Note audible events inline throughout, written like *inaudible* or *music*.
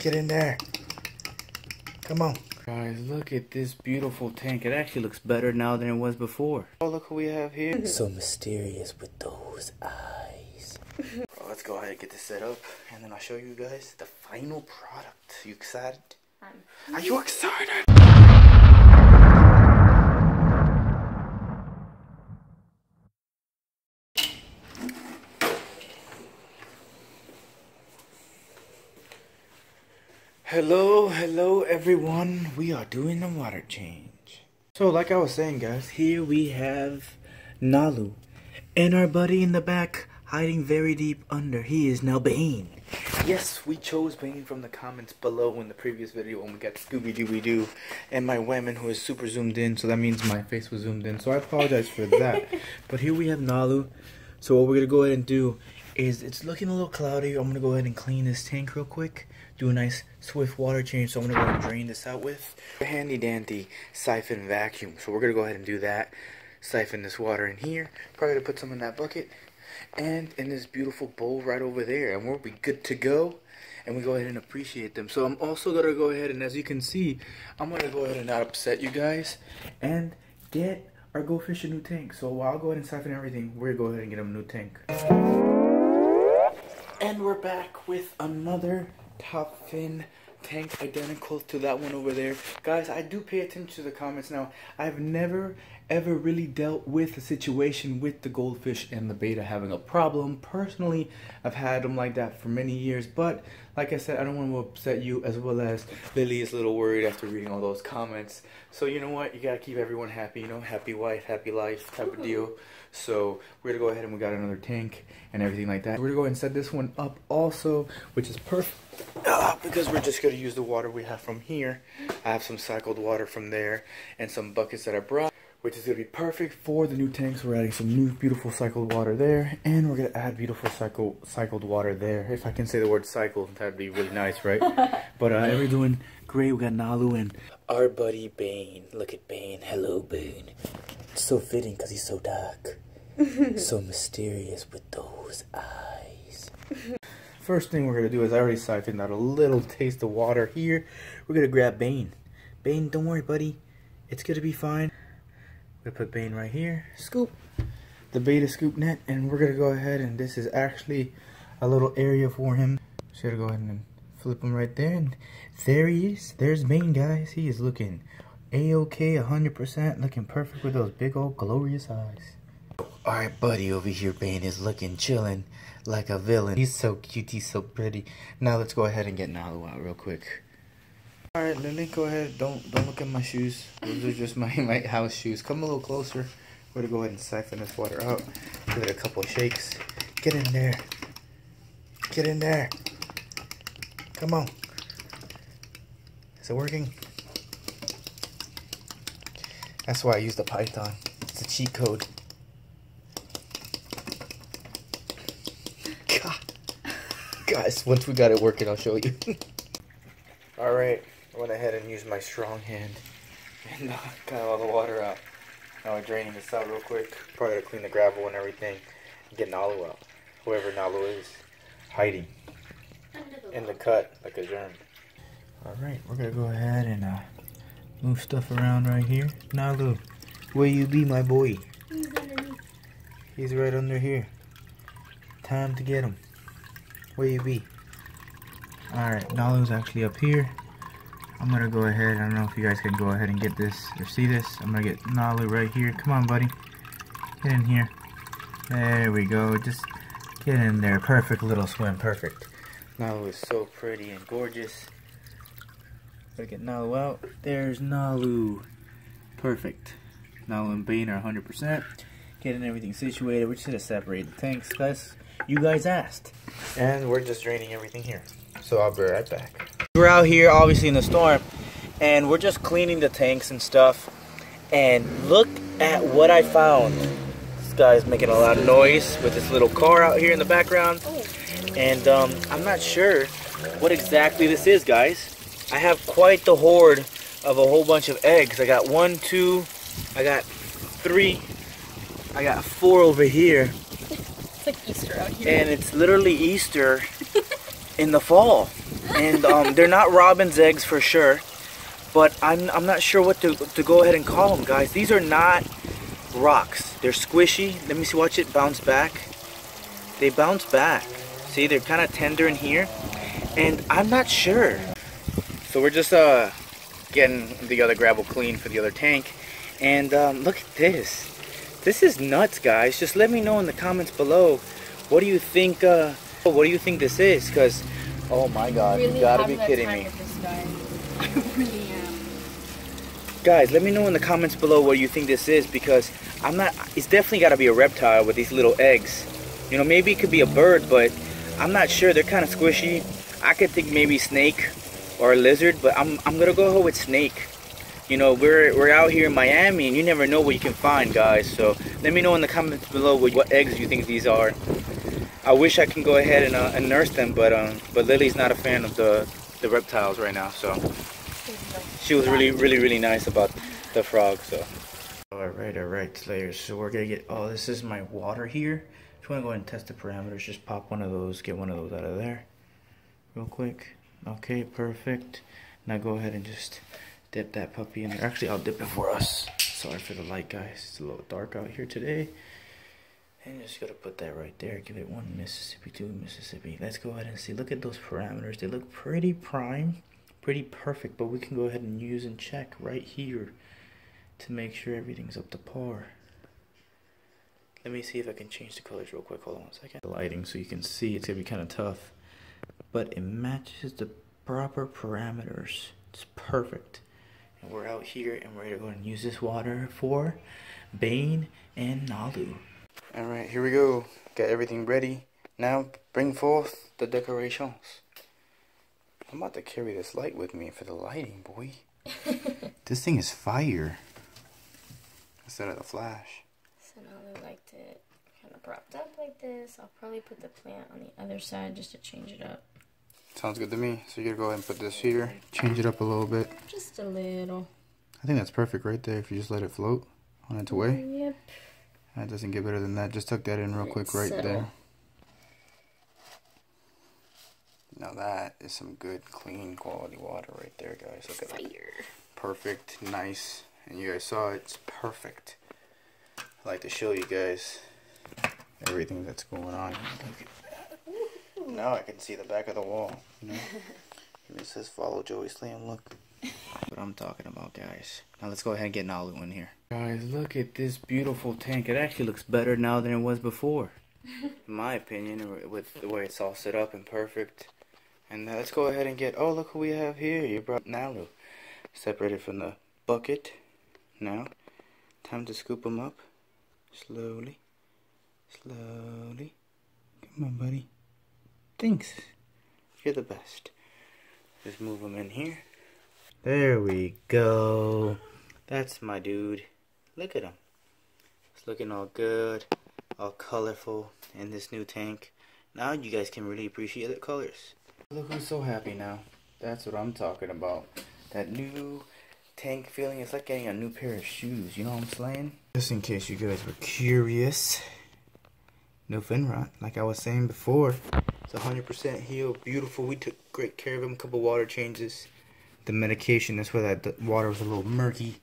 Get in there. Come on. Guys, look at this beautiful tank. It actually looks better now than it was before. Oh, look who we have here. *laughs* so mysterious with those eyes. *laughs* well, let's go ahead and get this set up, and then I'll show you guys the final product. You excited? Um. Are you excited? Hello, hello everyone. We are doing a water change. So like I was saying guys, here we have Nalu. And our buddy in the back, hiding very deep under. He is now Bane. Yes, we chose Bane from the comments below in the previous video when we got Scooby-Dooby-Doo and my woman who is super zoomed in, so that means my face was zoomed in. So I apologize for that. *laughs* but here we have Nalu. So what we're going to go ahead and do is, it's looking a little cloudy. I'm going to go ahead and clean this tank real quick do a nice swift water change. So I'm to go and drain this out with a handy dandy siphon vacuum. So we're to go ahead and do that. Siphon this water in here. Probably to put some in that bucket. And in this beautiful bowl right over there. And we'll be good to go. And we go ahead and appreciate them. So I'm also to go ahead and as you can see, I'm to go ahead and not upset you guys. And get our goldfish a new tank. So while I'll go ahead and siphon everything. We're to go ahead and get them a new tank. And we're back with another top fin tank identical to that one over there. Guys, I do pay attention to the comments now. I've never ever really dealt with a situation with the goldfish and the betta having a problem. Personally, I've had them like that for many years, but like I said, I don't want to upset you as well as Lily is a little worried after reading all those comments. So you know what? You gotta keep everyone happy, you know, happy wife, happy life type of deal. So we're gonna go ahead and we got another tank and everything like that. We're gonna go ahead and set this one up also, which is perfect uh, because we're just gonna use the water we have from here. I have some cycled water from there and some buckets that I brought which is going to be perfect for the new tanks. We're adding some new beautiful cycled water there, and we're going to add beautiful cycle, cycled water there. If I can say the word cycle, that'd be really nice, right? *laughs* but uh, we're doing great. We got Nalu and our buddy Bane. Look at Bane. Hello, Bane. It's so fitting because he's so dark. *laughs* so mysterious with those eyes. *laughs* First thing we're going to do is I already siphoned out a little taste of water here. We're going to grab Bane. Bane, don't worry, buddy. It's going to be fine. We put Bane right here. Scoop the betta scoop net, and we're gonna go ahead and this is actually a little area for him. So gonna go ahead and flip him right there, and there he is. There's Bane, guys. He is looking a-okay, 100%, looking perfect with those big old glorious eyes. Alright, buddy over here, Bane, is looking chilling like a villain. He's so cute, he's so pretty. Now let's go ahead and get Nalu out real quick. All right, Lily, go ahead. Don't don't look at my shoes. Those are just my, *laughs* my house shoes. Come a little closer. We're gonna go ahead and siphon this water out. Give it a couple of shakes. Get in there. Get in there. Come on. Is it working? That's why I use the Python. It's a cheat code. God. *laughs* Guys, once we got it working, I'll show you. *laughs* All right. I went ahead and used my strong hand and *laughs* got all the water out. Now I'm draining this out real quick. Probably to clean the gravel and everything. And get Nalu out. Whoever Nalu is. Hiding. The in the cut like a germ. Alright, we're gonna go ahead and uh, move stuff around right here. Nalu, where you be my boy? He's underneath. He's right under here. Time to get him. Where you be? Alright, Nalu's actually up here. I'm gonna go ahead, I don't know if you guys can go ahead and get this or see this. I'm gonna get Nalu right here. Come on, buddy. Get in here. There we go. Just get in there. Perfect little swim. Perfect. Nalu is so pretty and gorgeous. Gotta get Nalu out. There's Nalu. Perfect. Nalu and Bane are 100%. Getting everything situated. We're just gonna separate the tanks, guys. You guys asked. And we're just draining everything here. So I'll be right back. We're out here, obviously in the storm, and we're just cleaning the tanks and stuff. And look at what I found. This guy's making a lot of noise with this little car out here in the background. And um, I'm not sure what exactly this is, guys. I have quite the hoard of a whole bunch of eggs. I got one, two, I got three, I got four over here. It's like Easter out here. And it's literally Easter in the fall. And um, they're not robin's eggs for sure. But I'm, I'm not sure what to, to go ahead and call them, guys. These are not rocks. They're squishy. Let me see, watch it bounce back. They bounce back. See, they're kind of tender in here. And I'm not sure. So we're just uh, getting the other gravel clean for the other tank. And um, look at this. This is nuts, guys. Just let me know in the comments below. What do you think? Uh, what do you think this is? Because, oh my God, really you gotta be kidding me. *laughs* I really am. Guys, let me know in the comments below what you think this is because I'm not. It's definitely got to be a reptile with these little eggs. You know, maybe it could be a bird, but I'm not sure. They're kind of squishy. I could think maybe snake or a lizard, but I'm I'm gonna go with snake you know, we're, we're out here in Miami and you never know what you can find, guys. So let me know in the comments below what, what eggs you think these are. I wish I can go ahead and, uh, and nurse them, but um, but Lily's not a fan of the, the reptiles right now, so she was really, really, really nice about the frog, so. All right, all right, Slayers. So we're gonna get, oh, this is my water here. You wanna go ahead and test the parameters, just pop one of those, get one of those out of there real quick. Okay, perfect. Now go ahead and just dip that puppy in there. Actually, I'll dip it for us. Sorry for the light, guys. It's a little dark out here today. And just gotta put that right there. Give it one Mississippi, two Mississippi. Let's go ahead and see. Look at those parameters. They look pretty prime, pretty perfect. But we can go ahead and use and check right here to make sure everything's up to par. Let me see if I can change the colors real quick. Hold on one second. The lighting so you can see. It's gonna be kind of tough. But it matches the proper parameters. It's perfect. And we're out here and we're to go and use this water for Bane and Nalu. Alright, here we go. Got everything ready. Now bring forth the decorations. I'm about to carry this light with me for the lighting, boy. *laughs* this thing is fire. Instead of the flash. So Nalu liked it kind of propped up like this. I'll probably put the plant on the other side just to change it up. Sounds good to me. So you're gonna go ahead and put this here, change it up a little bit. Just a little. I think that's perfect right there if you just let it float on its way. Yep. That doesn't get better than that. Just tuck that in real quick right settle. there. Now that is some good, clean, quality water right there, guys. Look at that. Perfect, nice. And you guys saw it. it's perfect. I like to show you guys everything that's going on. Now I can see the back of the wall, you know? *laughs* it says follow Joey Slay Em, look. What I'm talking about, guys. Now let's go ahead and get Nalu in here. Guys, look at this beautiful tank. It actually looks better now than it was before. *laughs* in my opinion, with the way it's all set up and perfect. And uh, let's go ahead and get, oh, look who we have here. You brought Nalu. Separated from the bucket. Now, time to scoop them up. Slowly. Slowly. Come on, buddy. Thanks. You're the best. Just move them in here. There we go. That's my dude. Look at him. It's looking all good, all colorful in this new tank. Now you guys can really appreciate the colors. Look who's so happy now. That's what I'm talking about. That new tank feeling. It's like getting a new pair of shoes. You know what I'm saying? Just in case you guys were curious. No fin rot, like I was saying before. It's 100% healed, beautiful. We took great care of him. A couple water changes. The medication, that's why that the water was a little murky.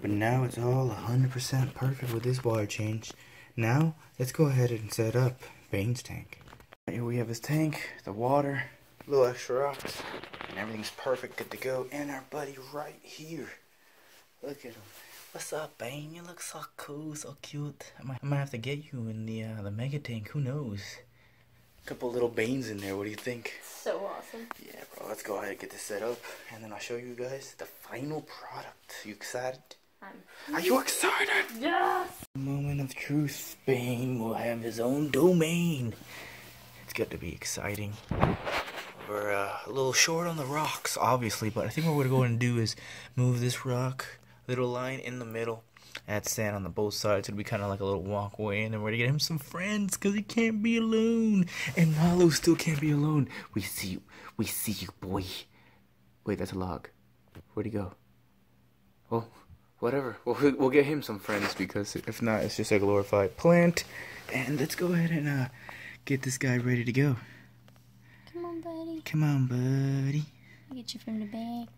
But now it's all 100% perfect with this water change. Now, let's go ahead and set up Bane's tank. Here we have his tank, the water, a little extra rocks, and everything's perfect, good to go. And our buddy right here. Look at him. What's up, Bane? You look so cool, so cute. I might, I might have to get you in the uh, the mega tank. Who knows? Couple little banes in there. What do you think? So awesome. Yeah, bro. Let's go ahead and get this set up, and then I'll show you guys the final product. You excited? I'm Are you excited? Yes. Moment of truth. Bane will have his own domain. It's got to be exciting. We're uh, a little short on the rocks, obviously, but I think what we're going to do is move this rock, little line in the middle, add sand on the both sides. It'll be kind of like a little walkway, and then we're gonna get him some friends because he can't be alone. And Nalu still can't be alone. We see you. We see you, boy. Wait, that's a log. Where'd he go? Well, whatever. We'll, we'll get him some friends because if not, it's just a glorified plant. And let's go ahead and uh, get this guy ready to go. Come on, buddy. Come on, buddy. I Get you from the back.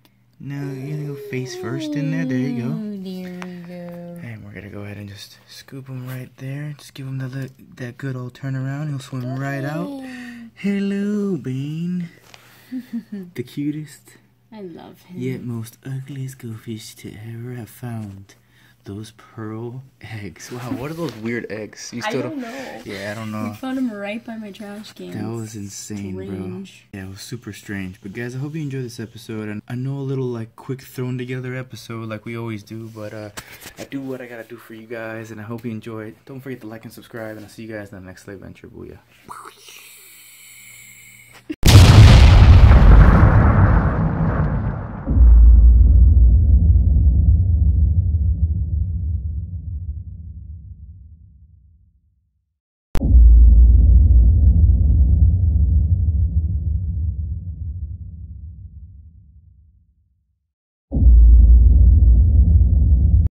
No, you're gonna go face first in there. There you go. Oh, there we go. And we're gonna go ahead and just scoop him right there. Just give him the that good old turnaround. He'll swim right out. Hello, Bean. *laughs* the cutest I love him. yet most ugliest goldfish to ever have found. Those pearl eggs. Wow, what are those weird eggs? You I still don't know. Yeah, I don't know. We found them right by my trash can. That was insane, strange. bro. Yeah, it was super strange. But guys, I hope you enjoyed this episode. And I know a little like quick thrown together episode like we always do, but uh I do what I gotta do for you guys and I hope you enjoy it. Don't forget to like and subscribe and I'll see you guys in the next adventure. Booyah.